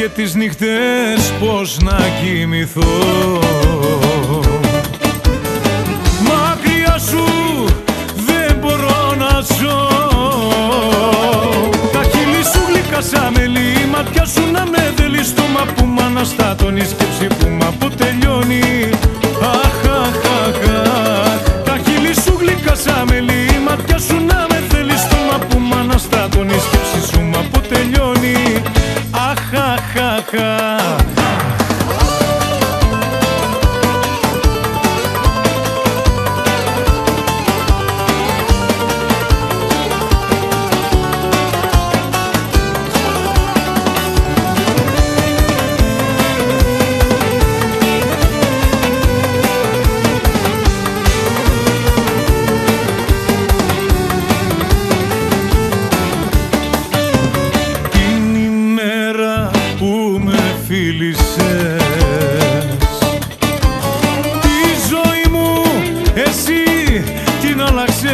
και τις νύχτες πως να κοιμηθώ Μακριά σου δεν μπορώ να ζω. Τα χείλη σου γλυκά σαν μελί η ματιά σου να με δελεί. Στόμα που μ' αναστάτωνει σκέψη αχ, φίλησες. Τη ζωή μου εσύ την άλλαξες.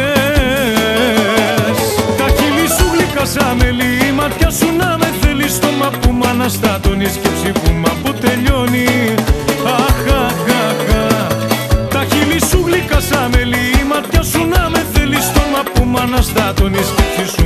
Τα χείλη σου γλυκά σαν μελί η ματιά σου να με θέλεις. Στόμα που μ' αναστάτωνει η σκέψη που μ' που τελειώνει. Αχ, αχ, αχ, αχ. Τα χείλη σου γλυκά σαν μελί η ματιά σου να με θέλεις. Στόμα που μ' αναστάτωνει η σκέψη